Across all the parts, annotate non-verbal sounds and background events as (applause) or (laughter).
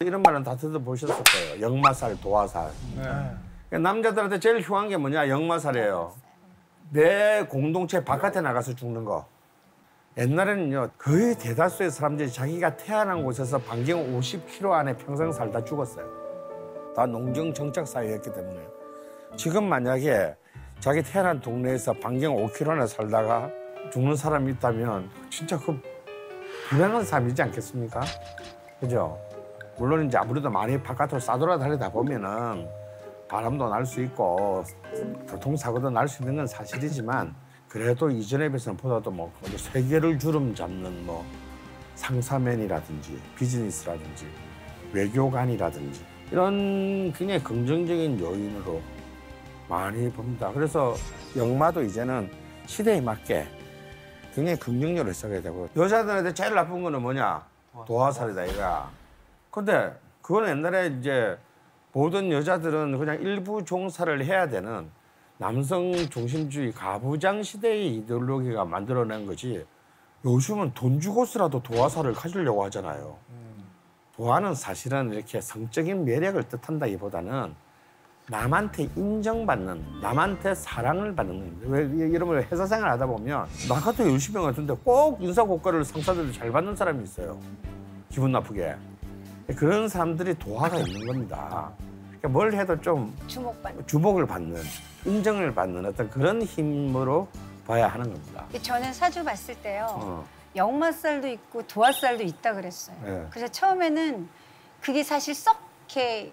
이런 말은 다 들어보셨을 거예요. 역마살, 도화살. 그러니까 남자들한테 제일 흉한 게 뭐냐? 역마살이에요. 내 공동체 바깥에 나가서 죽는 거. 옛날에는요, 거의 대다수의 사람들이 자기가 태어난 곳에서 반경 50km 안에 평생 살다 죽었어요. 다 농경 정착 사회였기 때문에. 지금 만약에 자기 태어난 동네에서 반경 5km 안에 살다가 죽는 사람이 있다면 진짜 그 불행한 삶이지 않겠습니까? 그죠? 물론 이제 아무래도 많이 바깥으로 싸돌아다니다 보면은 바람도 날 수 있고 교통사고도 날 수 있는 건 사실이지만 그래도 이전에 비해서는 보다도 뭐 세계를 주름 잡는 뭐 상사맨이라든지 비즈니스라든지 외교관이라든지 이런 굉장히 긍정적인 요인으로 많이 봅니다. 그래서 영마도 이제는 시대에 맞게 굉장히 긍정적으로 해석해야 되고 여자들한테 제일 나쁜 거는 뭐냐? 도화살이다 이거야. 근데 그거는 옛날에 이제 모든 여자들은 그냥 일부 종사를 해야 되는 남성 중심주의 가부장 시대의 이데올로기가 만들어낸 거지 요즘은 돈 주고서라도 도화살을 가지려고 하잖아요. 도화는 사실은 이렇게 성적인 매력을 뜻한다기보다는 남한테 인정받는, 남한테 사랑을 받는, 왜 이런 회사 생활 하다 보면 나 같은 열심히 같은데 꼭 인사고과를 상사들이 잘 받는 사람이 있어요. 기분 나쁘게. 그런 사람들이 도화가 있는 겁니다. 그러니까 뭘 해도 좀 주목받는. 주목을 받는, 인정을 받는 어떤 그런 힘으로 봐야 하는 겁니다. 저는 사주 봤을 때요. 어. 역마살도 있고 도화살도 있다 그랬어요. 네. 그래서 처음에는 그게 사실 썩 이렇게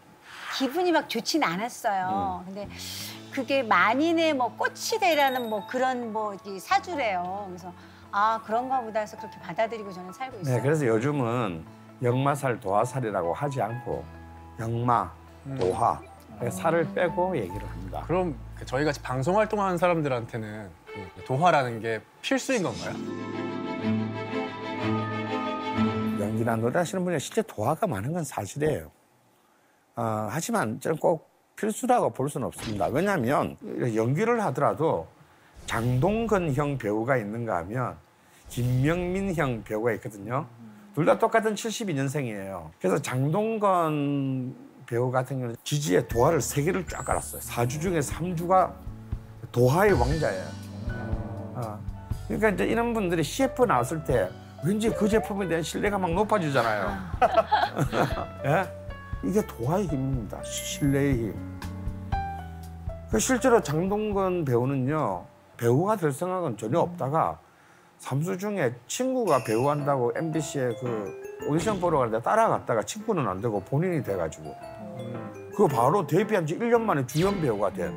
기분이 막 좋진 않았어요. 음. 근데 그게 만인의 뭐 꽃이 되라는 뭐 그런 뭐이 사주래요. 그래서 아 그런가 보다 해서 그렇게 받아들이고 저는 살고 있어요. 네, 그래서 요즘은 역마살, 도화살이라고 하지 않고 역마, 도화, 그래서 살을 빼고 얘기를 합니다. 그럼 그 저희 같이 방송 활동하는 사람들한테는 그 도화라는 게 필수인 건가요? 연기나 노래 하시는 분이 실제 도화가 많은 건 사실이에요. 어, 하지만 저는 꼭 필수라고 볼 수는 없습니다. 왜냐하면 연기를 하더라도 장동건형 배우가 있는가 하면 김명민형 배우가 있거든요. 둘 다 똑같은 72년생이에요. 그래서 장동건 배우 같은 경우는 지지에 도화를 세 개를 쫙 깔았어요. 사주 중에 삼주가 도화의 왕자예요. 어. 그러니까 이제 이런 분들이 CF 나왔을 때 왠지 그 제품에 대한 신뢰가 막 높아지잖아요. (laughs) 예? 이게 도화의 힘입니다. 신뢰의 힘. 그 실제로 장동건 배우는요 배우가 될 생각은 전혀 없다가 삼수 중에 친구가 배우 한다고 MBC에 그 오디션 보러 가는데 따라갔다가 친구는 안 되고 본인이 돼가지고 그 바로 데뷔한 지 1년 만에 주연 배우가 된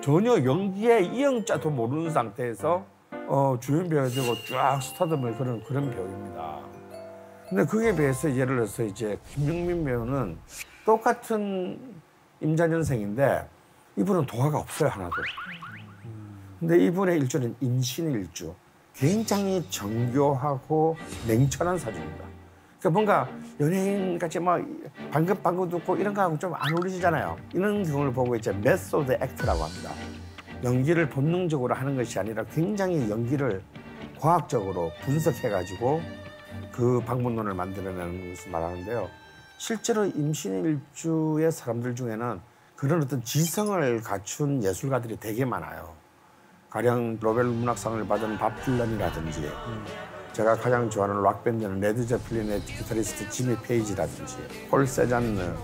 전혀 연기에 이영자도 모르는 상태에서 어, 주연 배우가 되고 쫙 스타덤을 그런 그런 배우입니다. 근데 그에 비해서 예를 들어서 이제 김영민 배우는 똑같은 임자년생인데 이분은 도화가 없어요 하나도. 근데 이분의 일주는 인신일주. 굉장히 정교하고 냉철한 사주입니다. 그러니까 뭔가 연예인 같이 막 방금 방금 듣고 이런 거하고 좀 안 어울리시잖아요. 이런 경우를 보고 이제 method act라고 합니다. 연기를 본능적으로 하는 것이 아니라 굉장히 연기를 과학적으로 분석해가지고 그 방법론을 만들어내는 것을 말하는데요. 실제로 임신일주의 사람들 중에는 그런 어떤 지성을 갖춘 예술가들이 되게 많아요. 가령 노벨 문학상을 받은 밥 딜런이라든지 제가 가장 좋아하는 락 밴드는 레드 제플린의 기타리스트 지미 페이지라든지 폴 세잔느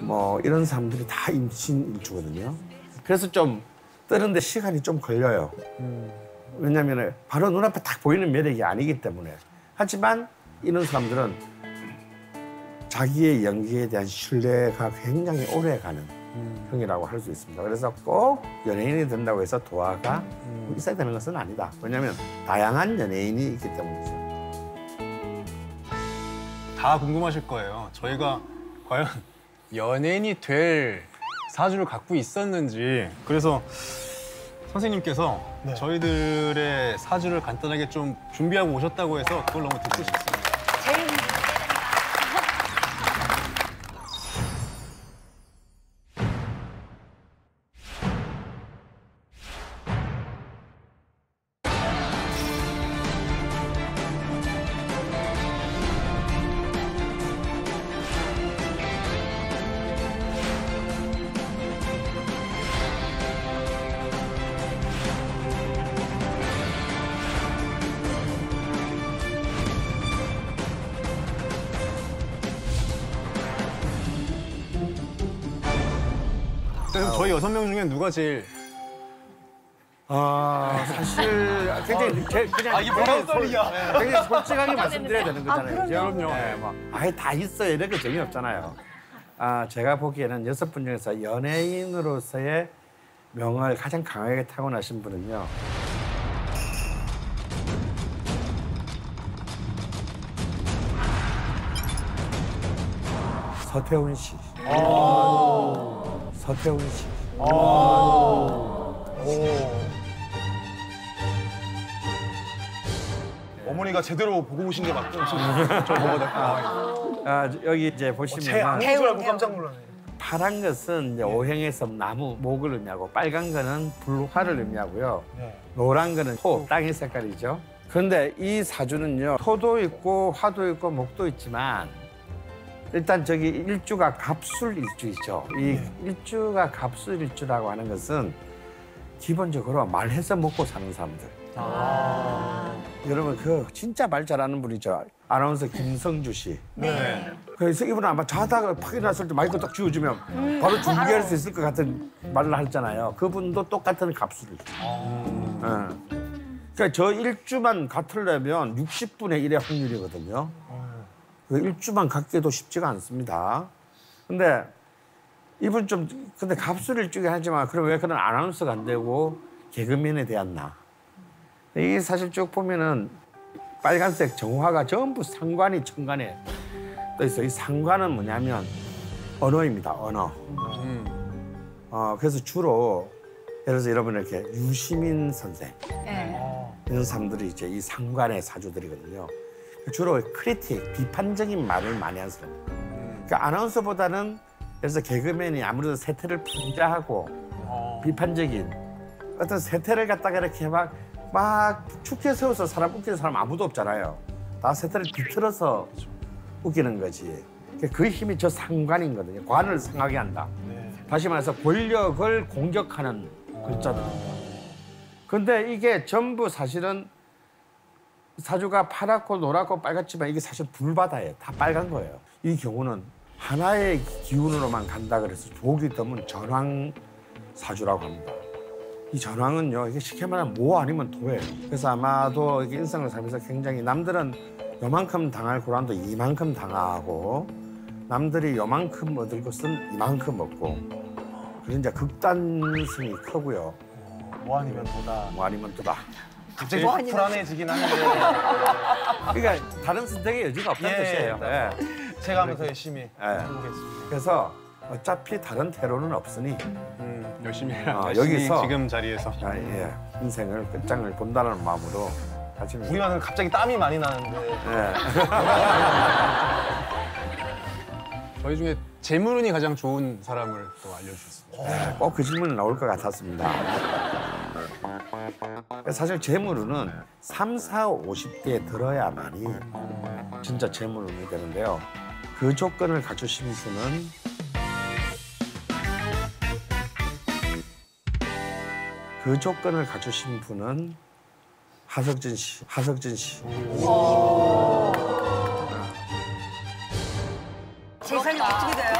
뭐 이런 사람들이 다 임신 일주거든요. 그래서 좀 뜨는데 시간이 좀 걸려요. 왜냐하면 바로 눈앞에 딱 보이는 매력이 아니기 때문에. 하지만 이런 사람들은 자기의 연기에 대한 신뢰가 굉장히 오래 가는 형이라고 할 수 있습니다. 그래서 꼭 연예인이 된다고 해서 도화가 있어야 되는 것은 아니다. 왜냐하면 다양한 연예인이 있기 때문이죠. 다 궁금하실 거예요. 저희가 과연 (laughs) 연예인이 될 사주를 갖고 있었는지. 그래서 선생님께서 저희들의 사주를 간단하게 좀 준비하고 오셨다고 해서 그걸 너무 듣고 싶습니다. 저희 여섯 명 중에 누가 제일 아 사실 굉장히 제, 그냥 아, 이게 떨리냐. 네, 굉장히 솔직하게 말씀드려야 되는 거잖아요. 아? 그럼요. 네, 뭐 아예 다 있어요 이렇게 재미없잖아요. 아 제가 보기에는 여섯 분 중에서 연예인으로서의 명을 가장 강하게 타고나신 분은요. 서태훈 씨. 서태훈 씨. 어머니가 제대로 보고 오신 게 맞죠? 저 보고 아, 여기 이제 제 보시면 아닌 줄 알고 깜짝 놀랐네. 파란 것은 이제 오행에서 나무 목을 의미하고 빨간 거는 불화를 의미하고요. 네. 노란 거는 토 땅의 색깔이죠. 그런데 이 사주는요 토도 있고 화도 있고 목도 있지만 일단 저기 일주가 갑술 일주이죠. 이 일주가 갑술 일주라고 하는 것은 기본적으로 말해서 먹고 사는 사람들. 여러분 그 진짜 말 잘하는 분이죠. 아나운서 김성주 씨. 네. 그래서 이분은 아마 자다가 팍 일어났을 때 마이크 딱 쥐어주면 바로 준비할 수 있을 것 같은 말을 하잖아요. 그분도 똑같은 값을. 응. 그러니까 저 일주만 같으려면 60분의 1의 확률이거든요. 그 일주만 갖기도 쉽지가 않습니다. 근데 이분 좀 근데 값을 일주게 하지만 그럼 왜 그런 아나운서가 안 되고 개그맨에 대한 이 사실 쭉 보면은 빨간색 정화가 전부 상관이 천간에 떠 있어요. 이 상관은 뭐냐면 언어입니다. 언어. 어, 그래서 주로 예를 들어서 여러분 이렇게 유시민 선생 네. 이런 사람들이 이제 이 상관의 사주들이거든요. 주로 크리틱, 비판적인 말을 많이 하는 사람. 그러니까 아나운서보다는 그래서 개그맨이 아무래도 세태를 풍자하고 비판적인 어떤 세태를 갖다가 이렇게 막, 막 축제 세워서 사람 웃기는 사람 아무도 없잖아요. 다 세태를 비틀어서 웃기는 거지. 그 힘이 저 상관이거든요. 관을 상하게 한다. 다시 말해서 권력을 공격하는 글자들입니다. 근데 이게 전부 사실은 사주가 파랗고 노랗고 빨갛지만 이게 사실 불바다예요. 다 빨간 거예요. 이 경우는 하나의 기운으로만 간다 그래서 조기 드문 전황 사주라고 합니다. 이 전황은요, 이게 쉽게 말하면 모 아니면 도예요. 그래서 아마도 이게 일상을 살면서 굉장히 남들은 요만큼 당할 고란도 이만큼 당하고 남들이 요만큼 얻을 것은 이만큼 얻고 그런 이제 극단성이 크고요. 뭐 아니면 뭐다. 뭐 아니면 또다. 갑자기 뭐 아니면- 불안해지긴 하는데 그러니까 다른 선택의 여지가 없다는 예, 뜻이에요. 예. 예. 제가 하면서 열심히 예. 해보겠습니다. 그래서 어차피 다른 퇴로는 없으니 음, 열심히 해라. 아, 열심히 여기서- 지금 자리에서 아, 예. 인생을 끝장을 본다는 마음으로 하시는 우리 가는 갑자기 땀이 많이 나는데 예. (laughs) 저희 중에 재물운이 가장 좋은 사람을 또 알려주셨습니다. 꼭그 질문이 나올 것 같았습니다. 사실 재물운은 3, 4, 50대에 들어야만이 진짜 재물운이 되는데요. 그 조건을 갖추신 분은 그 조건을 갖추신 분은 하석진 씨, 하석진 씨. 재산이 어떻게 돼요?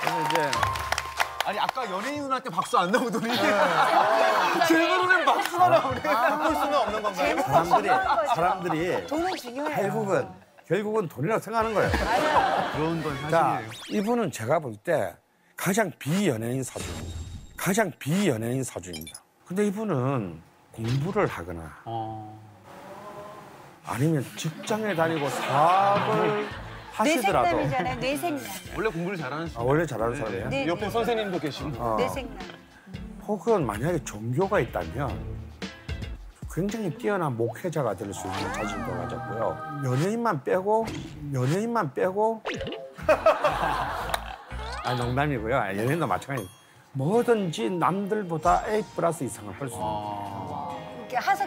그래서 이제 아니 아까 연예인 누나한테 박수 안 나오더니 질문은 박수가 나오네. 볼 수는 없는 건가요? 사람들이 사람들이 돈은 중요해요. 결국은 결국은 돈이라고 생각하는 거예요. 그런 건 자, 사실이에요. 이분은 제가 볼 때 가장 비연예인 사주입니다. 가장 비연예인 사주입니다. 근데 이분은 공부를 하거나 어, 아니면 직장에 다니고 사업을 하시더라도 뇌생남이잖아요. 뇌생남. 원래 공부를 잘하는 아, 원래 잘하는 사람이에요. 네, 옆에 네. 선생님도 계시고 어, 뇌생남. 혹은 만약에 종교가 있다면 굉장히 뛰어난 목회자가 될 수 있는 자질도 가졌고요. 연예인만 빼고 연예인만 빼고 (laughs) 아 농담이고요. 연예인도 마찬가지. 뭐든지 남들보다 A 플러스 이상을 할 수 있는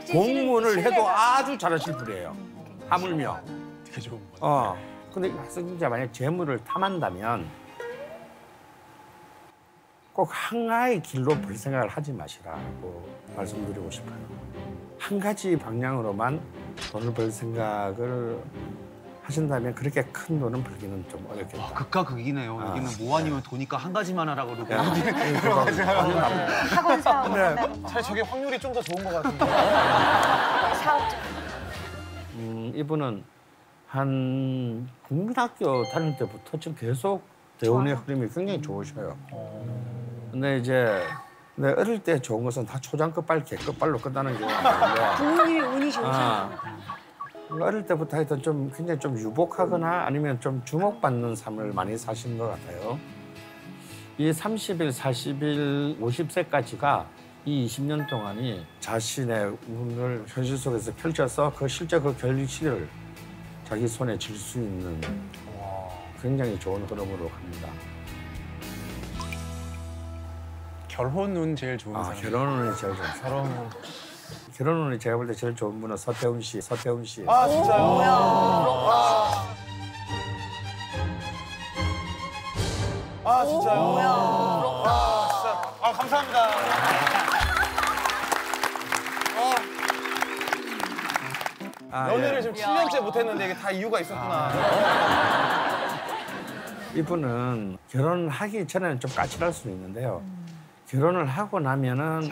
씨는 공무원을 해도 아주 잘하실 분이에요. 하물며. 되게 좋은 거. 어. 근데 학생자 만약 재물을 탐한다면 꼭 하나의 길로 볼 생각을 하지 마시라고 말씀드리고 싶어요. 한 가지 방향으로만 돈을 벌 생각을 하신다면 그렇게 큰 돈은 벌기는 좀 어렵겠다. 아, 극과 극이네요. 아. 여기는 뭐 아니면 도니까 한 가지만 하라고 그러고. (laughs) 학원 사업 근데 한다는 거. 사실 저게 확률이 좀 더 좋은 것 같은데. 사업자. 음, 이분은 한 국민학교 다닐 때부터 지금 계속 대운의 흐름이 굉장히 좋으셔요. 근데 이제 근데 어릴 때 좋은 것은 다 초장급 빨 개급발로 끝나는 경우가 많은데 (laughs) 부모님이 운이 좋으셔. 아, 어릴 때부터 하여튼 좀 굉장히 좀 유복하거나 아니면 좀 주목받는 삶을 많이 사신 것 같아요. 이 30일, 40일, 50세까지가 이 20년 동안이 자신의 운을 현실 속에서 펼쳐서 그 실제 그 결실을 자기 손에 쥘수 있는 굉장히 좋은 흐름으로 갑니다. 결혼운 제일 좋은 아, 사람. 결혼운이 제일 좋은 결혼 결혼운이 제가 볼 때 제일 좋은 분은 서태훈 씨, 서태훈 씨. 아 진짜요? 아 진짜요? 아 진짜. 아 감사합니다. 아, 연애를 예. 지금 7년째 못했는데 이게 다 이유가 있었구나. 이분은 결혼하기 전에는 좀 까칠할 수는 있는데요. 결혼을 하고 나면은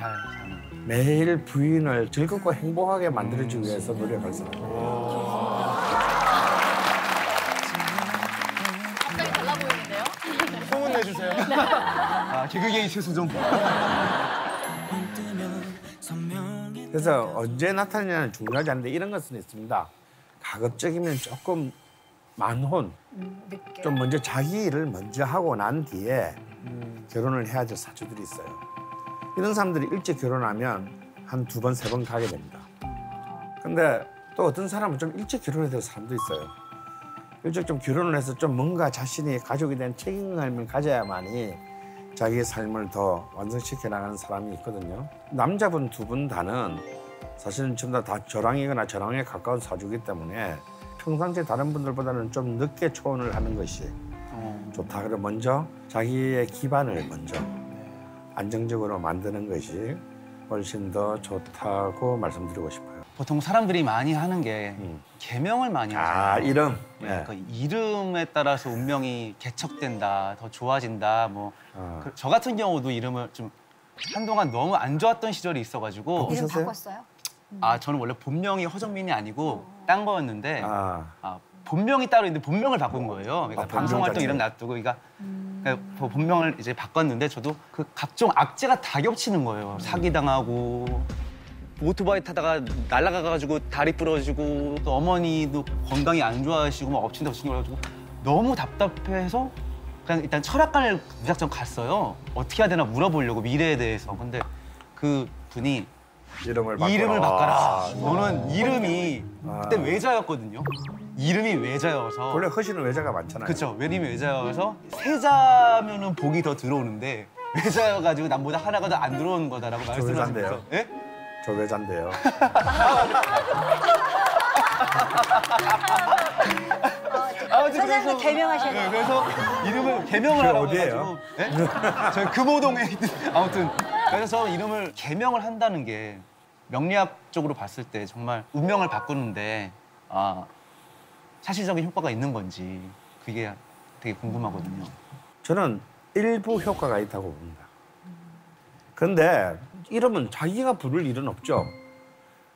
매일 부인을 즐겁고 행복하게 만들어주기 위해서 노력할 사람. 갑자기 달라 보이는데요? 소문 내주세요. (laughs) 아 있어서 좀. (laughs) 그래서 언제 나타나냐는 중요하지 않은데 이런 것은 있습니다. 가급적이면 조금 만혼, 늦게. 좀 먼저 자기 일을 먼저 하고 난 뒤에 결혼을 해야 될 사주들이 있어요. 이런 사람들이 일찍 결혼하면 한 두 번, 세 번 가게 됩니다. 근데 또 어떤 사람은 좀 일찍 결혼해야 될 사람도 있어요. 일찍 좀 결혼을 해서 좀 뭔가 자신이 가족에 대한 책임감을 가져야만이 자기의 삶을 더 완성시켜 나가는 사람이 있거든요. 남자분 두 분 다는 사실은 전부 다 저랑이거나 저랑에 가까운 사주기 때문에 평상시에 다른 분들보다는 좀 늦게 초혼을 하는 것이 좋다. 그리고 먼저 자기의 기반을 먼저 안정적으로 만드는 것이 훨씬 더 좋다고 말씀드리고 싶어요. 보통 사람들이 많이 하는 게 음. 개명을 많이 하잖아요. 아 이름. 네. 네. 그 이름에 따라서 운명이 개척된다, 더 좋아진다. 뭐 저 아. 같은 경우도 이름을 좀 한동안 너무 안 좋았던 시절이 있어가지고 이름? 바꿨어요? 아 저는 원래 본명이 허정민이 아니고 딴 거였는데 아, 아, 본명이 따로 있는데 본명을 바꾼 거예요. 그러니까 아, 방송 활동. 이름 놔두고 그러니까, 그러니까 그 본명을 이제 바꿨는데 저도 그 각종 악재가 다 겹치는 거예요. 사기 당하고 오토바이 타다가 날아가가지고 다리 부러지고 또 어머니도 건강이 안 좋아하시고 막 엎친데 엎친데 그래가지고 너무 답답해서 그냥 일단 철학관을 무작정 갔어요. 어떻게 해야 되나 물어보려고 미래에 대해서. 근데 그 분이 이름을 바꿔라. 이름을 바꿔라. 아, 너는 이름이 아. 그때 외자였거든요. 이름이 외자여서. 원래 허시는 외자가 많잖아요. 그렇죠. 외림이 외자여서 세자면은 복이 더 들어오는데 외자여가지고 남보다 하나가 더 안 들어오는 거다라고. 외자인데요. 예? 저 외자인데요. (laughs) 아무튼 선생님 개명하셔야 네, 돼요. 그래서 이름을 개명을 하라고 어디예요? 예? 저희 금호동에 있는 아무튼 그래서 이름을 개명을 한다는 게 명리학적으로 봤을 때 정말 운명을 바꾸는데 아, 사실적인 효과가 있는 건지 그게 되게 궁금하거든요. 저는 일부 효과가 있다고 봅니다. 근데 이름은 자기가 부를 일은 없죠.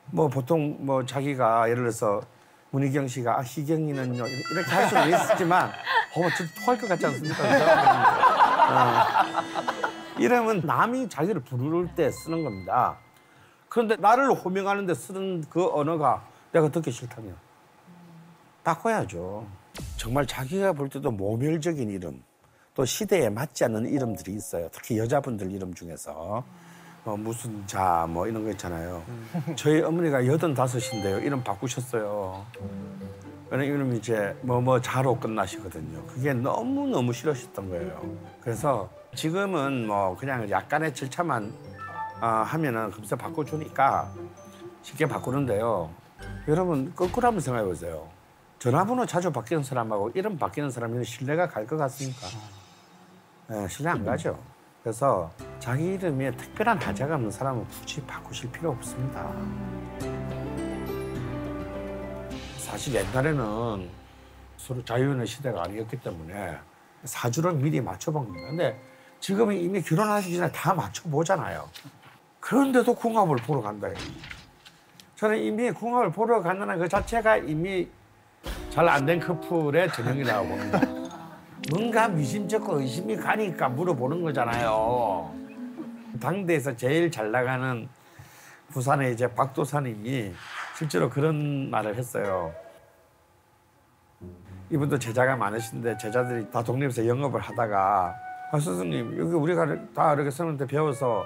뭐 보통 뭐 자기가 예를 들어서 문희경 씨가 아, 희경이는요 이렇게 할 수는 있지만 (laughs) 어, 좀 토할 것 같지 않습니까? 그 사람은. 어. 이름은 남이 자기를 부를 때 쓰는 겁니다. 그런데 나를 호명하는데 쓰는 그 언어가 내가 듣기 싫다면 바꿔야죠. 정말 자기가 볼 때도 모멸적인 이름, 또 시대에 맞지 않는 이름들이 있어요. 특히 여자분들 이름 중에서. 어, 무슨 자, 뭐 이런 거 있잖아요. 저희 어머니가 여든 다섯인데요. 이름 바꾸셨어요. 이름이 이제 뭐뭐 자로 끝나시거든요. 그게 너무 너무 싫으셨던 거예요. 그래서 지금은 뭐 그냥 약간의 절차만 아, 하면은 금세 바꿔주니까 쉽게 바꾸는데요. 여러분 거꾸로 한번 생각해 보세요. 전화번호 자주 바뀌는 사람하고 이름 바뀌는 사람이 신뢰가 갈 것 같습니까? 네, 신뢰 안 가죠. 그래서 자기 이름에 특별한 하자가 없는 사람은 굳이 바꾸실 필요 없습니다. 사실 옛날에는 서로 자유의 시대가 아니었기 때문에 사주를 미리 맞춰본 겁니다. 근데 지금은 이미 결혼하시기 전에 다 맞춰보잖아요. 그런데도 궁합을 보러 간다. 저는 이미 궁합을 보러 간다는 그 자체가 이미 잘 안 된 커플의 전형이라고 봅니다. 뭔가 미심쩍고 의심이 가니까 물어보는 거잖아요. 당대에서 제일 잘 나가는 부산의 이제 박도사님이 실제로 그런 말을 했어요. 이분도 제자가 많으신데 제자들이 다 독립해서 영업을 하다가 아 스승님 여기 우리가 다 이렇게 쓰는데 배워서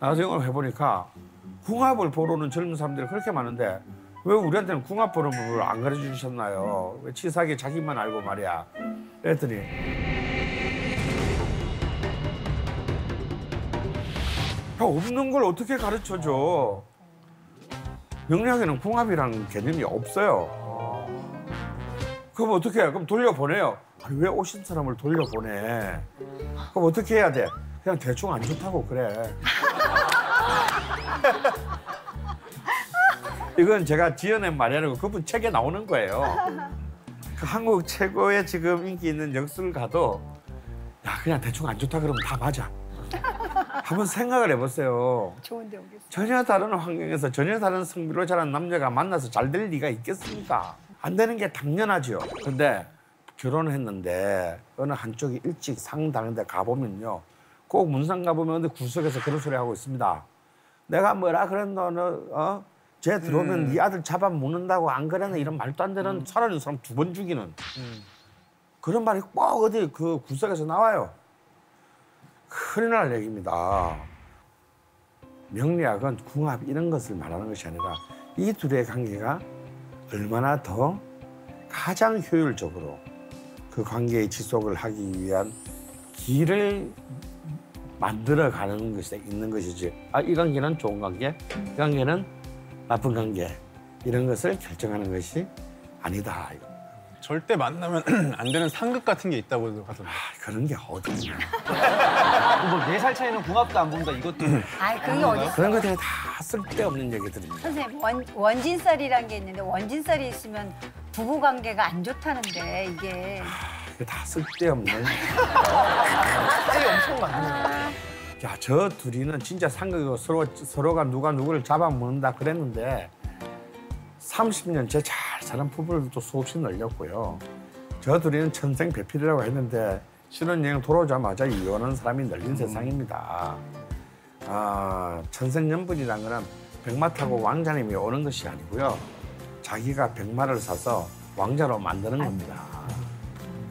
나가서 영업을 해보니까 궁합을 보러는 젊은 사람들이 그렇게 많은데 왜 우리한테는 궁합 보는 법을 안 가르쳐 주셨나요? 왜 치사하게 자기만 알고 말이야. 그랬더니 야, 없는 걸 어떻게 가르쳐 줘? 명리학에는 궁합이라는 개념이 없어요. 그럼 어떻게 해? 그럼 돌려보내요. 아니, 왜 오신 사람을 돌려보내? 그럼 어떻게 해야 돼? 그냥 대충 안 좋다고 그래. (laughs) 이건 제가 지어낸 말이 아니고 그분 책에 나오는 거예요. 그 한국 최고의 지금 인기 있는 역술가도 야 그냥 대충 안 좋다 그러면 다 맞아. 한번 생각을 해보세요. 좋은데 오겠어. 전혀 다른 환경에서 전혀 다른 성비로 자란 남녀가 만나서 잘 될 리가 있겠습니까? 안 되는 게 당연하죠. 근데 결혼을 했는데 어느 한쪽이 일찍 상당한 데 가보면요. 꼭 문상 가보면 근데 구석에서 그런 소리 하고 있습니다. 내가 뭐라 그랬노, 너, 어? 쟤 들어오면 네 아들 잡아 먹는다고 안 그랬나 이런 말도 안 되는 살아있는 사람 두 번 죽이는 그런 말이 꼭 어디 그 구석에서 나와요. 큰일 날 얘기입니다. 명리학은 궁합 이런 것을 말하는 것이 아니라 이 둘의 관계가 얼마나 더 가장 효율적으로 그 관계의 지속을 하기 위한 길을 만들어 가는 것이 있는 것이지. 아, 이 관계는 좋은 관계, 이 관계는 나쁜 관계. 이런 것을 결정하는 것이 아니다. 절대 만나면 (clears throat) 안 되는 상극 같은 게 있다고 하던데. 아, 그런 게 어딨냐. 뭐네살 차이는 궁합도 안 본다 이것도 아, 그게 어디 그런 것들이 다 쓸데없는 얘기들입니다. 선생님 원, 원진살이란 게 있는데 원진살이 있으면 부부 관계가 안 좋다는데 이게 이게 다 쓸데없는. 살이 엄청 많네. 야, 저 둘이는 진짜 상극이고 서로, 서로가 누가 누구를 잡아먹는다 그랬는데 30년째 잘 사는 부부들도 수없이 늘렸고요. 저 둘이는 천생 배필이라고 했는데 신혼여행 돌아오자마자 이혼하는 사람이 늘린 세상입니다. 아, 천생연분이란 거는 백마 타고 왕자님이 오는 것이 아니고요. 자기가 백마를 사서 왕자로 만드는 겁니다.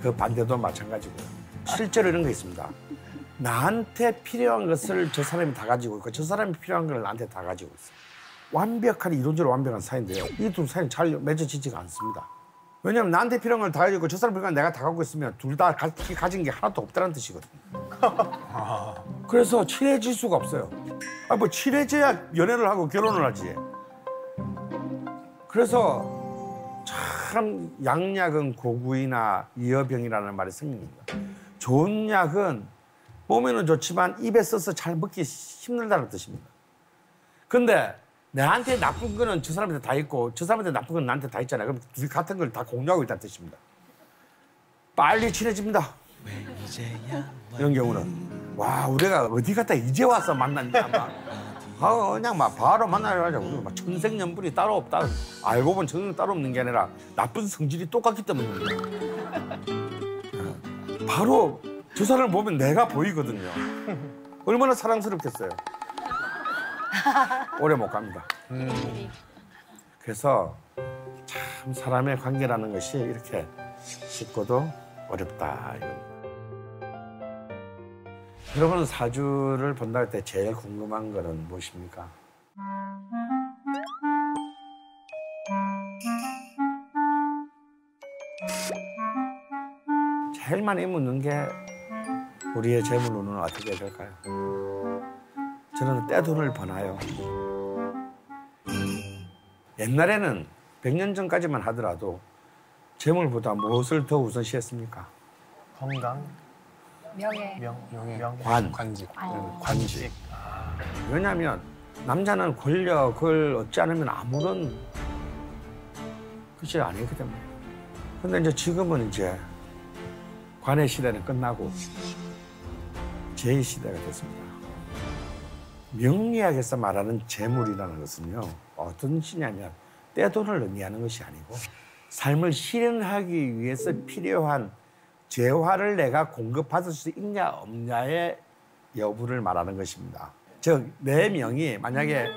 그 반대도 마찬가지고요. 실제로 이런 거 있습니다. 나한테 필요한 것을 저 사람이 다 가지고 있고 저 사람이 필요한 걸 나한테 다 가지고 있어요. 완벽한 이론적으로 완벽한 사이인데요. 이 두 사이는 잘 맺어지지가 않습니다. 왜냐하면 나한테 필요한 걸다 가지고 있고 저 사람 필요한 걸 내가 다 갖고 있으면 둘 다 가진 게 하나도 없다는 뜻이거든요. (laughs) 그래서 친해질 수가 없어요. 아, 뭐 친해져야 연애를 하고 결혼을 하지. 그래서 참 양약은 고구이나 이어병이라는 말이 생깁니다. 좋은 약은 몸에는 좋지만 입에 써서 잘 먹기 힘들다는 뜻입니다. 근데 나한테 나쁜 거는 저 사람한테 다 있고 저 사람한테 나쁜 건 나한테 다 있잖아요. 그럼 둘이 같은 걸 다 공유하고 있다는 뜻입니다. 빨리 친해집니다. 이런 경우는. 와 우리가 어디 갔다 이제 와서 만났냐 막 아, 그냥 막 바로 만나려 하자 막 천생연분이 따로 없다. 알고 보면 천생 따로 없는 게 아니라 나쁜 성질이 똑같기 때문입니다. 어, 바로 저 사람을 보면 내가 보이거든요. 얼마나 사랑스럽겠어요 오래 못 갑니다 그래서 참 사람의 관계라는 것이 이렇게 쉽고도 어렵다. 여러분은 사주를 본다 할 때 제일 궁금한 거는 무엇입니까? 제일 많이 묻는 게 우리의 재물운은 어떻게 될까요? 저는 떼돈을 버나요. 옛날에는 100년 전까지만 하더라도 재물보다 무엇을 더 우선시했습니까? 건강, 명예. 명, 명예. 명. 관. 관직. 아. 관직. 왜냐하면 남자는 권력을 얻지 않으면 아무런 것이 아니기 때문에 근데 이제 지금은 이제 관의 시대는 끝나고 제 시대가 됐습니다. 명리학에서 말하는 재물이라는 것은요 어떤 뜻이냐면 떼돈을 의미하는 것이 아니고 삶을 실현하기 위해서 필요한 재화를 내가 공급받을 수 있냐 없냐의 여부를 말하는 것입니다. 즉 내 명이 만약에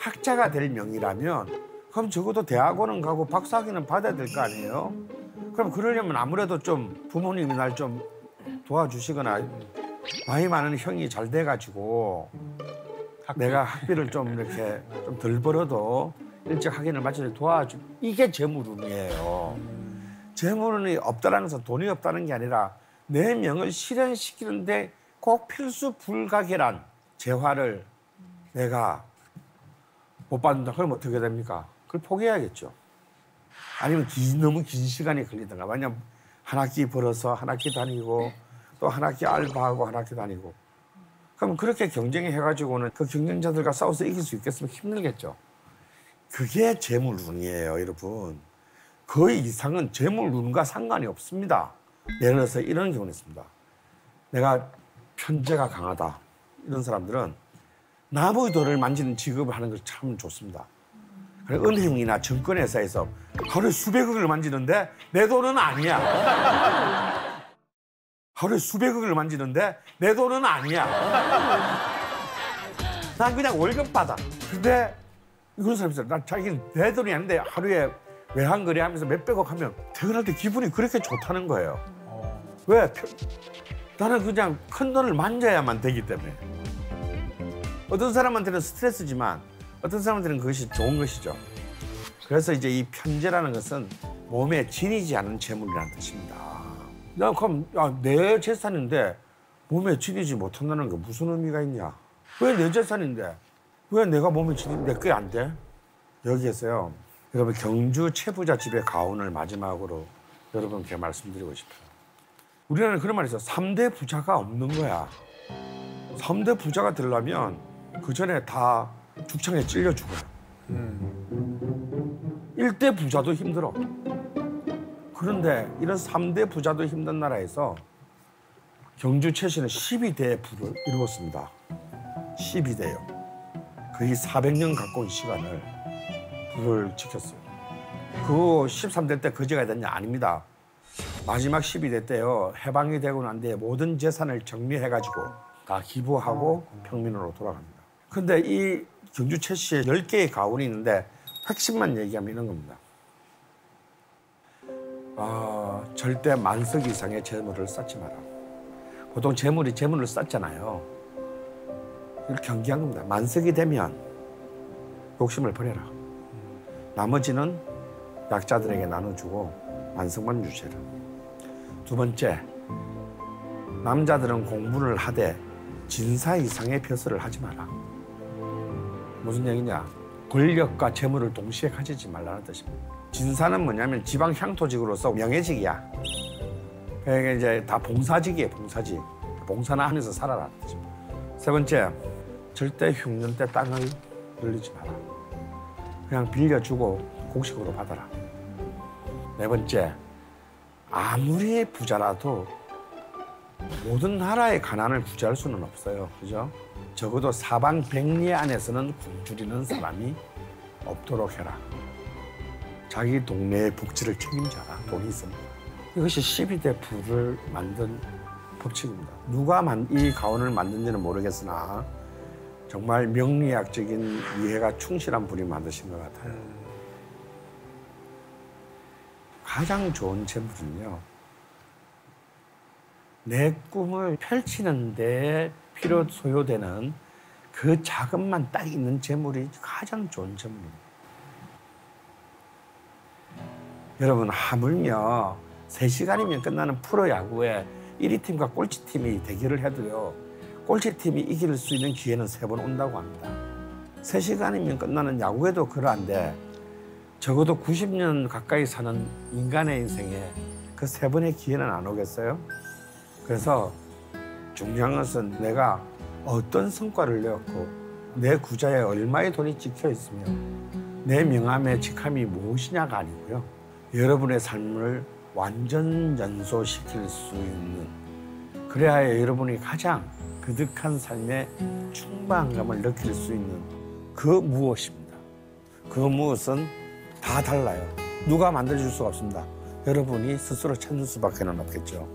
학자가 될 명이라면 그럼 적어도 대학원은 가고 박사학위는 받아야 될 거 아니에요? 그럼 그러려면 아무래도 좀 부모님이 날 좀 도와주시거나 나이 많은 형이 잘 돼가지고 내가 학비를 좀 이렇게 좀 덜 벌어도 일찍 학위를 마치려 도와주 이게 재물운이에요. 재물운이 없다라는 것은 돈이 없다는 게 아니라 내 명을 실현시키는데 꼭 필수 불가결한 재화를 내가 못 받는다. 그럼 어떻게 됩니까? 그걸 포기해야겠죠. 아니면 긴, 너무 긴 시간이 걸리든가. 만약 한 학기 벌어서 한 학기 다니고 또 한 학기 알바하고 한 학기 다니고. 그럼 그렇게 경쟁해가지고는 그 경쟁자들과 싸워서 이길 수 있겠으면 힘들겠죠. 그게 재물운이에요, 여러분. 그 이상은 재물운과 상관이 없습니다. 예를 들어서 이런 경우는 있습니다. 내가 편제가 강하다. 이런 사람들은 남의 돈을 만지는 직업을 하는 것이 참 좋습니다. 은행이나 증권회사에서 하루에 수백억을 만지는데 내 돈은 아니야. 하루에 수백억을 만지는데 내 돈은 아니야. 난 그냥 월급 받아. 근데 이런 사람이 있어요. 난 자기는 내 돈이 아닌데 하루에 외환 거래 하면서 몇백억 하면 퇴근할 때 기분이 그렇게 좋다는 거예요. 왜? 표- 나는 그냥 큰 돈을 만져야만 되기 때문에. 어떤 사람한테는 스트레스지만 어떤 사람한테는 그것이 좋은 것이죠. 그래서 이제 이 편제라는 것은 몸에 지니지 않은 재물이라는 뜻입니다. 나 그럼 야, 내 재산인데 몸에 지니지 못한다는 게 무슨 의미가 있냐? 왜 내 재산인데 왜 내가 몸에 지니 내게 안 돼? 여기에서요. 여러분 경주 최부자 집의 가훈을 마지막으로 여러분께 말씀드리고 싶어요. 우리나라는 그런 말이 있어. 삼대 부자가 없는 거야. 삼대 부자가 되려면 그 전에 다 죽창에 찔려 죽어요. 일대 부자도 힘들어. 그런데 이런 삼대 부자도 힘든 나라에서 경주 최씨는 12대의 부를 이루었습니다. 12대요. 거의 400년 가까운 시간을 불을 지켰어요. 그 13대 때 거지가 됐냐? 아닙니다. 마지막 12대 때요. 해방이 되고 난 뒤에 모든 재산을 정리해가지고 다 기부하고 평민으로 돌아갑니다. 근데 이 경주 최 씨의 10개의 가훈이 있는데 핵심만 얘기하면 이런 겁니다. 아, 절대 만석 이상의 재물을 쌓지 마라. 보통 재물이 재물을 쌓잖아요. 이걸 경계한 겁니다. 만석이 되면 욕심을 버려라. 나머지는 약자들에게 나눠주고 만석만 유지해라. 두 번째, 남자들은 공부를 하되 진사 이상의 벼슬을 하지 마라. 무슨 얘기냐? 권력과 재물을 동시에 가지지 말라는 뜻입니다. 진사는 뭐냐면 지방 향토직으로서 명예직이야. 그러니까 이제 다 봉사직이에요, 봉사직. 봉사나 하면서 뜻입니다. 세 번째, 절대 흉년 때 땅을 늘리지 마라. 그냥 빌려주고 곡식으로 받아라. 네 번째, 아무리 부자라도 모든 나라의 가난을 구제할 수는 없어요. 그죠? 적어도 사방 백리 안에서는 굶주리는 사람이 없도록 해라. 자기 동네의 복지를 책임져라. 돈이 있습니다. 이것이 12대 부를 만든 법칙입니다. 누가 만- 이 가원을 만든지는 모르겠으나 정말 명리학적인 이해가 충실한 분이 만드신 것 같아요. 가장 좋은 재물은요. 내 꿈을 펼치는 데 필요 소요되는 그 자금만 딱 있는 재물이 가장 좋은 재물입니다. 여러분 하물며 3시간이면 끝나는 프로야구에 1위 팀과 꼴찌 팀이 대결을 해도요. 꼴찌 팀이 이길 수 있는 기회는 세 번 온다고 합니다. 3시간이면 끝나는 야구에도 그러한데 적어도 90년 가까이 사는 인간의 인생에 그 세 번의 기회는 안 오겠어요? 그래서 중요한 것은 내가 어떤 성과를 내었고 내 구자에 얼마의 돈이 찍혀 있으며 내 명함의 직함이 무엇이냐가 아니고요. 여러분의 삶을 완전 연소시킬 수 있는 그래야 여러분이 가장 그득한 삶의 충만감을 느낄 수 있는 그 무엇입니다. 그 무엇은 다 달라요. 누가 만들어줄 수가 없습니다. 여러분이 스스로 찾는 수밖에 는 없겠죠.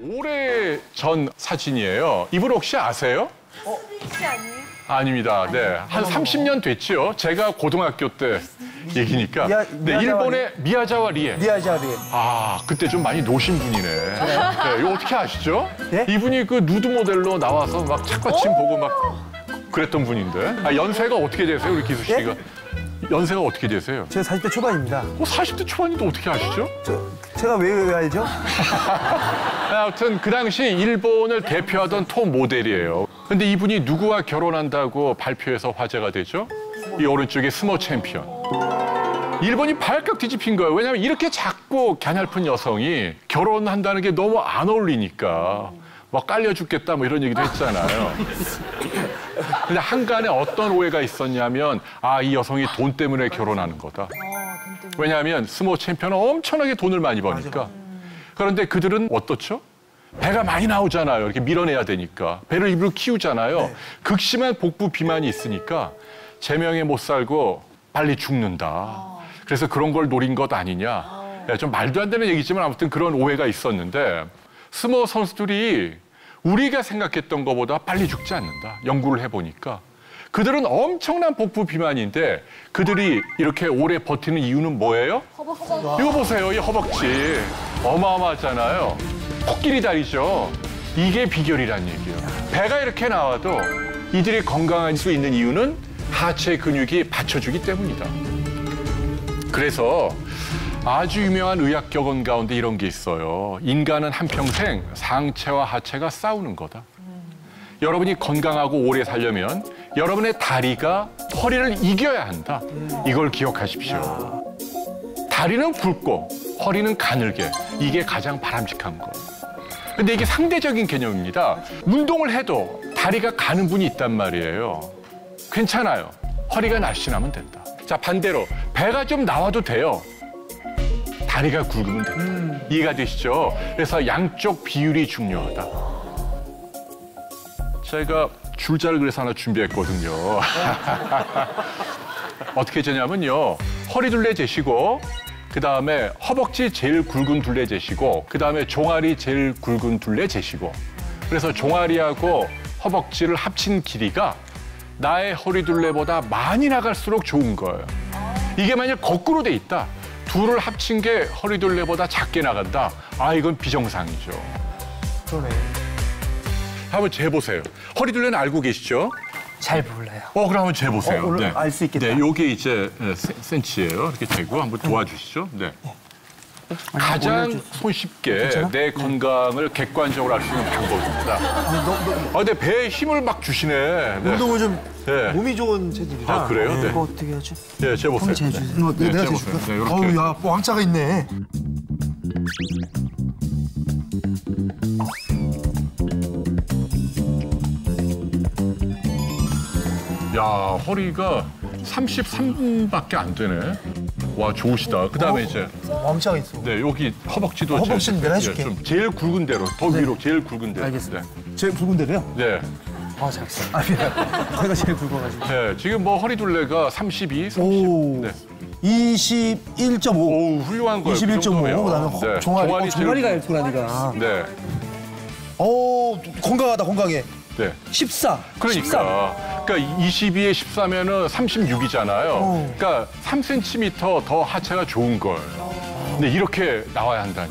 오래 전 사진이에요. 이분 혹시 아세요? 혹시 아니에요? 아닙니다. 네. 한 30년 됐죠. 제가 고등학교 때 얘기니까. 미야- 네, 미야자와 일본의 미야자와 리에. 미아자리. 아, 그때 좀 많이 노신 분이네. 네, 이거 어떻게 아시죠? 예? 이분이 그 누드 모델로 나와서 막 착받침 보고 막 그랬던 분인데. 아, 연세가 어떻게 되세요, 우리 기수 씨가? 예? 연세가 어떻게 되세요? 제가 40대 초반입니다. 뭐 40대 초반인데 어떻게 아시죠? 저, 제가 왜, 왜 알죠? (laughs) 아무튼 그 당시 일본을 대표하던 톱 모델이에요. 근데 이분이 누구와 결혼한다고 발표해서 화제가 되죠? 이 오른쪽에 스모 챔피언. 일본이 발칵 뒤집힌 거예요. 왜냐하면 이렇게 작고 갸냘픈 여성이 결혼한다는 게 너무 안 어울리니까 막 깔려 죽겠다 뭐 이런 얘기도 했잖아요. (laughs) 근데 한간에 어떤 오해가 있었냐면 아 이 여성이 돈 때문에 결혼하는 거다. 왜냐하면 스모 챔피언은 엄청나게 돈을 많이 버니까. 그런데 그들은 어떻죠? 배가 많이 나오잖아요. 이렇게 밀어내야 되니까. 배를 일부러 키우잖아요. 극심한 복부 비만이 있으니까 제명에 못 살고 빨리 죽는다. 그래서 그런 걸 노린 것 아니냐. 예, 좀 말도 안 되는 얘기지만 아무튼 그런 오해가 있었는데 스모 선수들이 우리가 생각했던 것보다 빨리 죽지 않는다. 연구를 해보니까. 그들은 엄청난 복부 비만인데 그들이 이렇게 오래 버티는 이유는 뭐예요? 이거 보세요, 이 허벅지. 어마어마하잖아요. 코끼리 다리죠. 이게 비결이란 얘기예요. 배가 이렇게 나와도 이들이 건강할 수 있는 이유는 하체 근육이 받쳐주기 때문이다. 그래서 아주 유명한 의학 격언 가운데 이런 게 있어요. 인간은 한평생 상체와 하체가 싸우는 거다. 여러분이 건강하고 오래 살려면 여러분의 다리가 허리를 이겨야 한다. 이걸 기억하십시오. 다리는 굵고 허리는 가늘게 이게 가장 바람직한 거. 근데 이게 상대적인 개념입니다. 운동을 해도 다리가 가는 분이 있단 말이에요. 괜찮아요. 허리가 날씬하면 된다. 자 반대로 배가 좀 나와도 돼요. 다리가 굵으면 된다. 이해가 되시죠? 그래서 양쪽 비율이 중요하다. 제가 줄자를 그래서 하나 준비했거든요. (laughs) 어떻게 되냐면요. 허리 둘레 재시고 그 다음에 허벅지 제일 굵은 둘레 재시고 그 다음에 종아리 제일 굵은 둘레 재시고 그래서 종아리하고 허벅지를 합친 길이가 나의 허리 둘레보다 많이 나갈수록 좋은 거예요. 이게 만약 거꾸로 돼 있다. 둘을 합친 게 허리 둘레보다 작게 나간다. 아 이건 비정상이죠. 그러네. 한번 재보세요. 허리 둘레는 알고 계시죠? 잘 몰라요. 어, 그럼 한번 재보세요. 어, 오늘 알수 있겠다. 네, 요게 이제 에, 센- 센치예요. 이렇게 재고 한번 도와주시죠. 네. 가장 손쉽게 내 건강을 객관적으로 알 수 있는 방법입니다. 아, 근데 배에 힘을 막 주시네. 네. 운동을 좀 네. 몸이 좋은 체질이라. 아, 그래요? 네. 이거 어떻게 하지? 네, 재보세요. 한번 재주. 네. 어, 네, 내가 재보세요. 재줄까? 네, 이렇게. 어우, 야, 뭐 왕자가 있네. 야, 허리가 33분밖에 안 되네. 와, 좋으시다. 그 다음에 이제, 왕자가 있어. 네, 여기 허벅지도. 허벅지는 제- 내가 해줄게. 좀 제일 굵은 대로, 더 위로, 제일 굵은 대로. 알겠습니다. 네. 제일 붉은 데로요? 네. 아, 잘했어. 아, 미안. (laughs) 제가 제일 굵어가지고. 네, 지금 뭐 허리 둘레가 32, 30. 오. 네. 21.5. 오, 훌륭한 거예요. 그 21.5. 정도면. 그다음에 허- 네, 종아리. 어, 제일- 종아리가. 네, 오, 건강하다, 건강해. 네. 14. 13. 그러니까, 그러니까 22에 14면은 36이잖아요. 어. 그러니까 3cm 더 하체가 좋은 거예요. 근데 이렇게 나와야 한다니.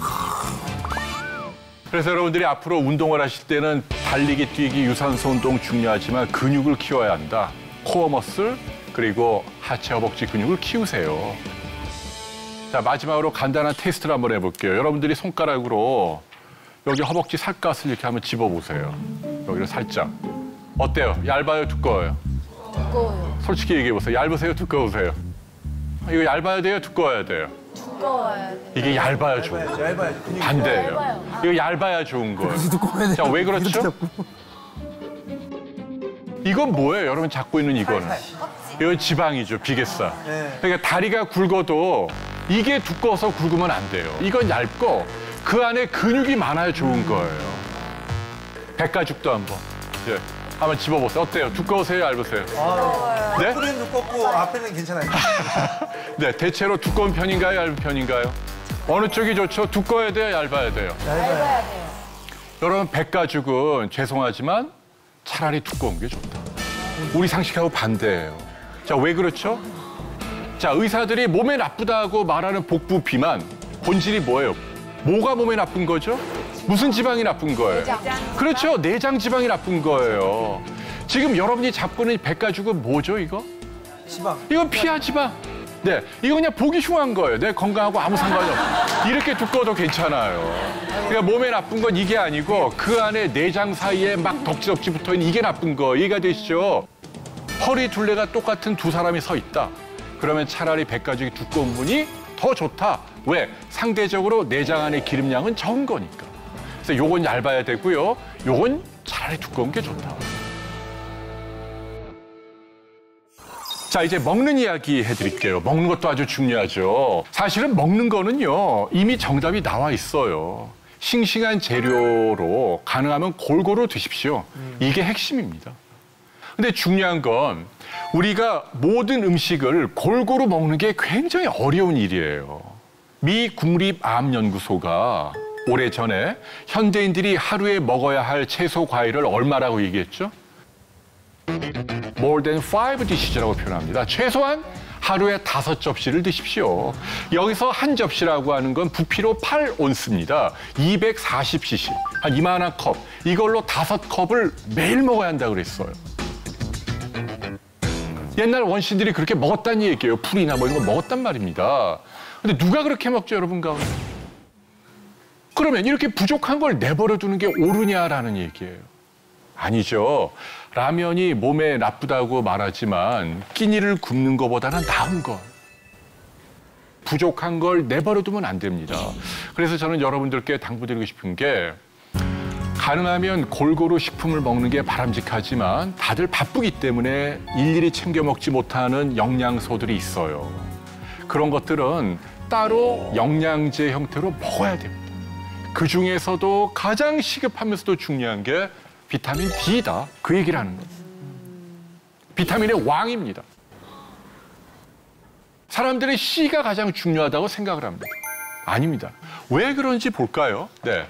그래서 여러분들이 앞으로 운동을 하실 때는 달리기, 뛰기, 유산소 운동 중요하지만 근육을 키워야 한다. 코어 머슬 그리고 하체 허벅지 근육을 키우세요. 자 마지막으로 간단한 테스트를 한번 해볼게요. 여러분들이 손가락으로 여기 허벅지 살갗을 이렇게 한번 집어보세요. 여기를 살짝. 어때요? 얇아요? 두꺼워요? 두꺼워요. 솔직히 얘기해보세요. 얇으세요? 두꺼우세요? 이거 얇아야 돼요? 두꺼워야 돼요? 두꺼워야 돼. 이게 얇아야 좋은 거예요. 근육이 반대예요. 얇아요. 이거 얇아야 좋은 거예요. 두꺼워야 돼. 자, 왜 그렇죠? 이건 뭐예요? 여러분 잡고 있는 이거는? 이건 지방이죠, 비계살. 네. 그러니까 다리가 굵어도 이게 두꺼워서 굵으면 안 돼요. 이건 얇고 그 안에 근육이 많아야 좋은 거예요. 백가죽도 한번. 예. 한번 집어보세요. 어때요? 두꺼우세요? 얇으세요? 네? 뿌리는 두껍고 앞에는 괜찮아요. (laughs) 네, 대체로 두꺼운 편인가요? 얇은 편인가요? 어느 쪽이 좋죠? 두꺼워야 돼요? 얇아야 돼요? 얇아요. 여러분, 백가죽은 죄송하지만 차라리 두꺼운 게 좋다. 우리 상식하고 반대예요. 자, 왜 그렇죠? 자, 의사들이 몸에 나쁘다고 말하는 복부 비만, 본질이 뭐예요? 뭐가 몸에 나쁜 거죠? 무슨 지방이 나쁜 거예요? 그렇죠. 내장 지방이 나쁜 거예요. 지금 여러분이 잡고 있는 이 백가죽은 뭐죠, 이거? 지방. 이건 피하 지방. 네, 이거 그냥 보기 흉한 거예요. 내 건강하고 아무 상관이 없어. 이렇게 두꺼워도 괜찮아요. 그러니까 몸에 나쁜 건 이게 아니고 그 안에 내장 사이에 막 덕지덕지 붙어 있는 이게 나쁜 거. 이해가 되시죠? 허리 둘레가 똑같은 두 사람이 서 있다. 그러면 차라리 백가죽이 두꺼운 분이 더 좋다. 왜? 상대적으로 내장 안의 기름량은 적은 거니까. 그래서 요건 얇아야 되고요. 요건 차라리 두꺼운 게 좋다. 자, 이제 먹는 이야기 해드릴게요. 먹는 것도 아주 중요하죠. 사실은 먹는 거는요, 이미 정답이 나와 있어요. 싱싱한 재료로 가능하면 골고루 드십시오. 이게 핵심입니다. 근데 중요한 건 우리가 모든 음식을 골고루 먹는 게 굉장히 어려운 일이에요. 미 국립암연구소가 오래전에 현대인들이 하루에 먹어야 할 채소 과일을 얼마라고 얘기했죠? more than five dishes라고 표현합니다. 최소한 하루에 다섯 접시를 드십시오. 여기서 한 접시라고 하는 건 부피로 8온스입니다. 240cc, 한 이만한 컵. 이걸로 다섯 컵을 매일 먹어야 한다고 그랬어요. 옛날 원신들이 그렇게 먹었다는 얘기예요. 풀이나 뭐 이런 거 먹었단 말입니다. 근데 누가 그렇게 먹죠, 여러분 가운데? 그러면 이렇게 부족한 걸 내버려 두는 게 옳으냐라는 얘기예요. 아니죠. 라면이 몸에 나쁘다고 말하지만 끼니를 굶는 것보다는 나은 것. 부족한 걸 내버려 두면 안 됩니다. 그래서 저는 여러분들께 당부드리고 싶은 게 가능하면 골고루 식품을 먹는 게 바람직하지만 다들 바쁘기 때문에 일일이 챙겨 먹지 못하는 영양소들이 있어요. 그런 것들은 따로 영양제 형태로 먹어야 됩니다. 그 중에서도 가장 시급하면서도 중요한 게 비타민 D다. 그 얘기를 하는 거예요. 비타민의 왕입니다. 사람들이 C가 가장 중요하다고 생각을 합니다. 아닙니다. 왜 그런지 볼까요? 네.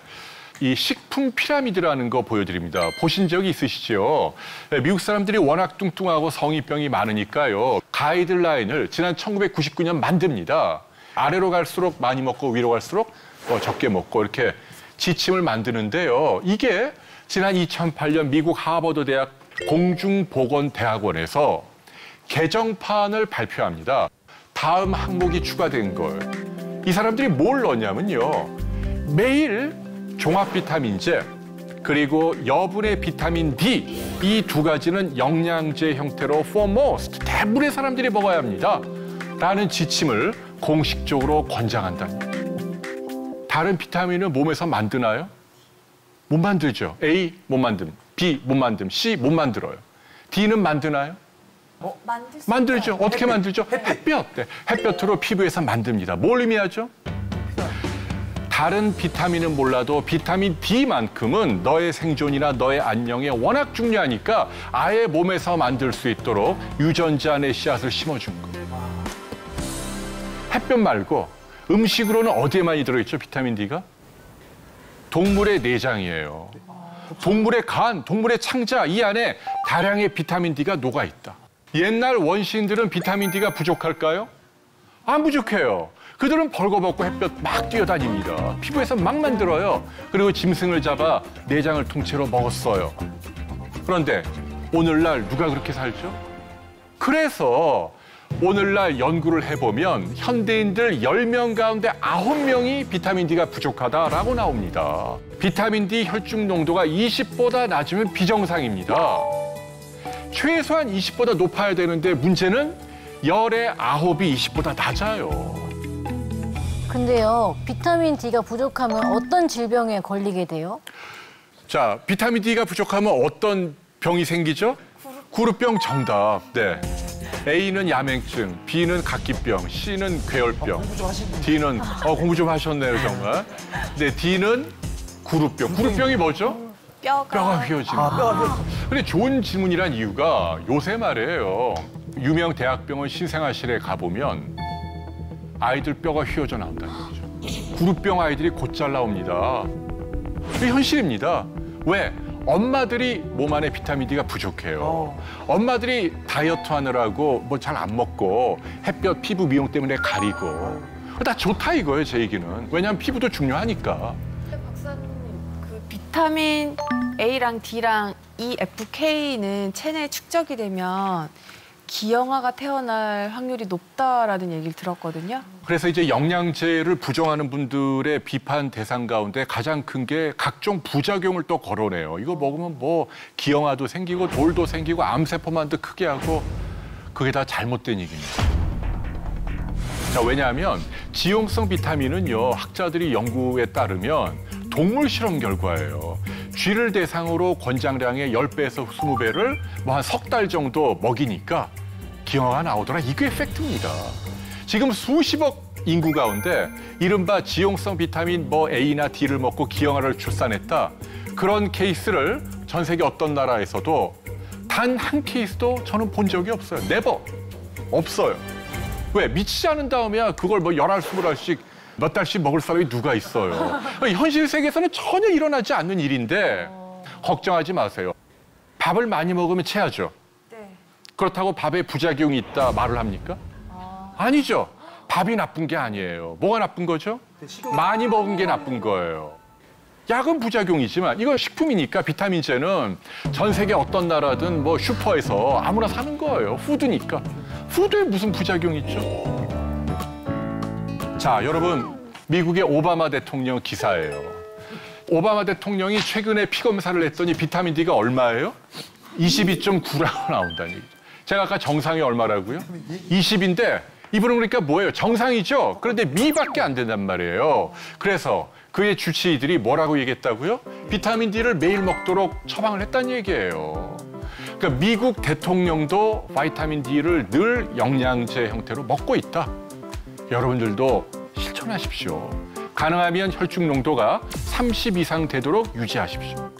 이 식품 피라미드라는 거 보여드립니다. 보신 적이 있으시죠? 네, 미국 사람들이 워낙 뚱뚱하고 성의병이 많으니까요. 가이드라인을 지난 1999년 만듭니다. 아래로 갈수록 많이 먹고 위로 갈수록 어, 적게 먹고 이렇게 지침을 만드는데요. 이게 지난 2008년 미국 하버드 대학 공중보건대학원에서 개정판을 발표합니다. 다음 항목이 추가된 걸. 이 사람들이 뭘 넣냐면요. 매일 종합 비타민제 그리고 여분의 비타민 D 이 두 가지는 영양제 형태로 foremost 대부분의 사람들이 먹어야 합니다. 라는 지침을 공식적으로 권장한답니다. 다른 비타민은 몸에서 만드나요? 못 만들죠. A 못 만듦, B 못 만듦, C 못 만들어요. D는 만드나요? 만들죠. 어떻게 만들죠? 햇볕. 네. 햇볕으로 피부에서 만듭니다. 뭘 의미하죠? 다른 비타민은 몰라도 비타민 D만큼은 너의 생존이나 너의 안녕에 워낙 중요하니까 아예 몸에서 만들 수 있도록 유전자 내 씨앗을 심어준 거. 햇볕 말고 음식으로는 어디에 많이 들어있죠, 비타민 D가? 동물의 내장이에요. 동물의 간, 동물의 창자 이 안에 다량의 비타민 D가 녹아 있다. 옛날 원시인들은 비타민 D가 부족할까요? 안 부족해요. 그들은 벌거벗고 햇볕 막 뛰어다닙니다. 피부에서 막 만들어요. 그리고 짐승을 잡아 내장을 통째로 먹었어요. 그런데 오늘날 누가 그렇게 살죠? 그래서 오늘날 연구를 해보면 현대인들 10명 가운데 9명이 비타민 D가 부족하다라고 나옵니다. 비타민 D 혈중 농도가 20보다 낮으면 비정상입니다. 최소한 20보다 높아야 되는데 문제는 열의 9이 20보다 낮아요. 근데요, 비타민 D가 부족하면 어떤 질병에 걸리게 돼요? 자, 비타민 D가 부족하면 어떤 병이 생기죠? 구루병 정답. 네. A는 야맹증, B는 각기병, C는 괴열병, D는 어 공부 좀 하셨네요 정말. 네, D는 구루병. 구루병이 뭐죠? 뼈가, 뼈가 휘어지는. 근데 좋은 질문이란 이유가 요새 말이에요. 유명 대학병원 신생아실에 가보면 아이들 뼈가 휘어져 나온다는 거죠. 구루병 아이들이 곧잘 나옵니다. 이게 현실입니다. 왜? 엄마들이 몸 안에 비타민 D가 부족해요. 엄마들이 다이어트 하느라고 뭐 잘 안 먹고 햇볕 피부 미용 때문에 가리고. 다 좋다 이거예요, 제 얘기는. 왜냐하면 피부도 중요하니까. 그 비타민 A랑 D랑 E, F, K는 체내에 축적이 되면 기형아가 태어날 확률이 높다라는 얘기를 들었거든요. 그래서 이제 영양제를 부정하는 분들의 비판 대상 가운데 가장 큰 게 각종 부작용을 또 거론해요. 이거 먹으면 뭐 기형아도 생기고 돌도 생기고 암세포만도 크게 하고 그게 다 잘못된 얘기입니다. 자, 왜냐하면 지용성 비타민은요, 학자들이 연구에 따르면 동물 실험 결과예요. 쥐를 대상으로 권장량의 10배에서 20배를 뭐 한 석 달 정도 먹이니까 기형아가 나오더라. 이게 팩트입니다. 지금 수십억 인구 가운데 이른바 지용성 비타민 뭐 A나 D를 먹고 기형아를 출산했다. 그런 케이스를 전 세계 어떤 나라에서도 단 한 케이스도 저는 본 적이 없어요. 네버. 없어요. 왜? 미치지 않은 다음에야 그걸 뭐 열알, 스물 알씩 몇 달씩 먹을 사람이 누가 있어요. (laughs) 현실 세계에서는 전혀 일어나지 않는 일인데 걱정하지 마세요. 밥을 많이 먹으면 체하죠. 그렇다고 밥에 부작용이 있다 말을 합니까? 아니죠. 밥이 나쁜 게 아니에요. 뭐가 나쁜 거죠? 많이 먹은 게 나쁜 거예요. 약은 부작용이지만 이건 식품이니까 비타민제는 전 세계 어떤 나라든 뭐 슈퍼에서 아무나 사는 거예요. 푸드니까. 푸드에 무슨 부작용 있죠? 자, 여러분 미국의 오바마 대통령 기사예요. 오바마 대통령이 최근에 피 검사를 했더니 비타민 D가 얼마예요? 22.9라고 나온다는. 제가 아까 정상이 얼마라고요? 20인데 이분은 그러니까 뭐예요? 정상이죠. 그런데 미밖에 안 된단 말이에요. 그래서 그의 주치의들이 뭐라고 얘기했다고요? 비타민 D를 매일 먹도록 처방을 했다는 얘기예요. 그러니까 미국 대통령도 바이타민 D를 늘 영양제 형태로 먹고 있다. 여러분들도 실천하십시오. 가능하면 혈중 농도가 30 이상 되도록 유지하십시오.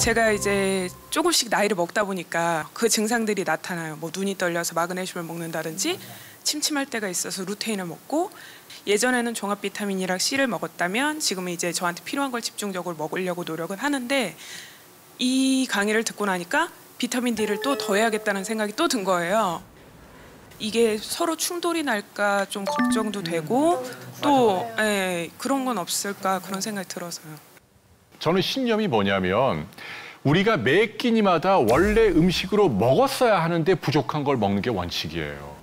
제가 이제 조금씩 나이를 먹다 보니까 그 증상들이 나타나요. 뭐 눈이 떨려서 마그네슘을 먹는다든지 침침할 때가 있어서 루테인을 먹고 예전에는 종합 비타민이랑 C를 먹었다면 지금은 이제 저한테 필요한 걸 집중적으로 먹으려고 노력은 하는데 이 강의를 듣고 나니까 비타민 D를 또 더 해야겠다는 생각이 또 든 거예요. 이게 서로 충돌이 날까 좀 걱정도 되고 또 예, 그런 건 없을까 그런 생각이 들어서요. 저는 신념이 뭐냐면 우리가 매 끼니마다 원래 음식으로 먹었어야 하는데 부족한 걸 먹는 게 원칙이에요.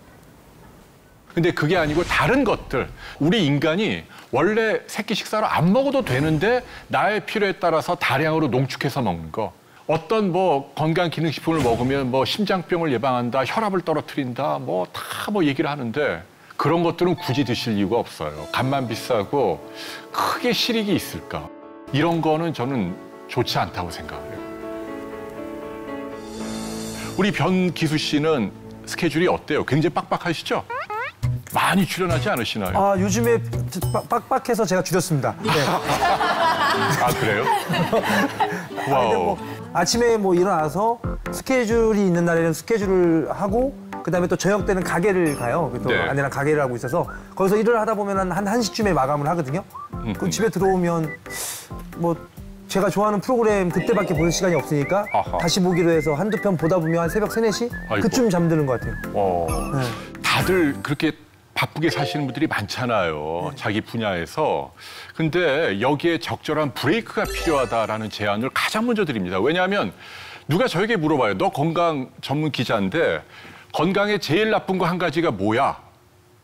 근데 그게 아니고 다른 것들. 우리 인간이 원래 새끼 식사를 안 먹어도 되는데 나의 필요에 따라서 다량으로 농축해서 먹는 거. 어떤 뭐 건강 기능식품을 먹으면 뭐 심장병을 예방한다 혈압을 떨어뜨린다 뭐 다뭐 얘기를 하는데 그런 것들은 굳이 드실 이유가 없어요. 값만 비싸고 크게 실익이 있을까 이런 거는 저는 좋지 않다고 생각해요 우리 변기수 씨는 스케줄이 어때요 굉장히 빡빡하시죠 많이 출연하지 않으시나요? 아 요즘에 빡- 빡빡해서 제가 줄였습니다. 네. (laughs) 아 그래요? wow. 뭐 아침에 뭐 일어나서 스케줄이 있는 날에는 스케줄을 하고 그다음에 또 저녁 때는 가게를 가요. 또 네. 아내랑 가게를 하고 있어서 거기서 일을 하다 보면 한, 한 1시쯤에 마감을 하거든요. 음. 그럼 집에 들어오면 뭐 제가 좋아하는 프로그램 그때밖에 볼 시간이 없으니까 아하. 다시 보기로 해서 한두 편 보다 보면 한 새벽 3, 4시? 아이고. 그쯤 잠드는 것 같아요. 어, 네. 다들 그렇게 바쁘게 사시는 분들이 많잖아요. 자기 분야에서. 근데 여기에 적절한 브레이크가 필요하다라는 제안을 가장 먼저 드립니다. 왜냐하면 누가 저에게 물어봐요. 너 건강 전문 기자인데 건강에 제일 나쁜 거 한 가지가 뭐야?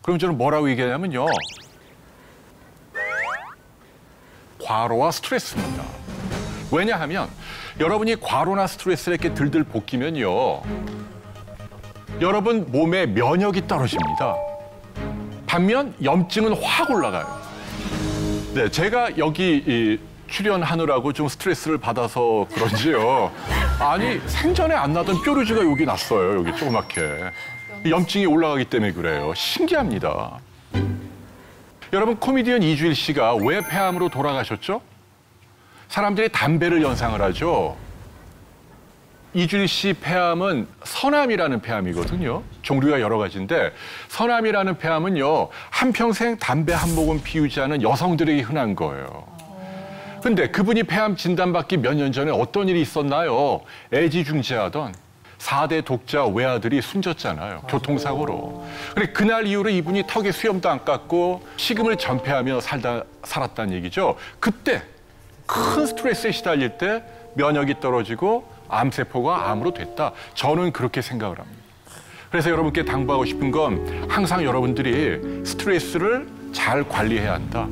그럼 저는 뭐라고 얘기하냐면요. 과로와 스트레스입니다. 왜냐하면 여러분이 과로나 스트레스를 이렇게 들들 볶이면요. 여러분 몸의 면역이 떨어집니다. 반면 염증은 확 올라가요. 네, 제가 여기 이 출연하느라고 좀 스트레스를 받아서 그런지요. 아니 생전에 안 나던 뾰루지가 여기 났어요. 여기 조그맣게. 염증이 올라가기 때문에 그래요. 신기합니다. 여러분 코미디언 이주일 씨가 왜 폐암으로 돌아가셨죠? 사람들이 담배를 연상을 하죠. 이주일 씨 폐암은 서남이라는 폐암이거든요. 종류가 여러 가지인데 서남이라는 폐암은요 한평생 담배 한 모금 피우지 않은 여성들에게 흔한 거예요. 근데 그분이 폐암 진단받기 몇 년 전에 어떤 일이 있었나요? 애지중지하던 4대 독자 외아들이 숨졌잖아요. 교통사고로. 그래 그날 이후로 이분이 턱에 수염도 안 깎고 식음을 전폐하며 살다 살았다는 얘기죠. 그때 큰 스트레스에 시달릴 때 면역이 떨어지고 암세포가 암으로 됐다. 저는 그렇게 생각을 합니다. 그래서 여러분께 당부하고 싶은 건 항상 여러분들이 스트레스를 잘 관리해야 한다.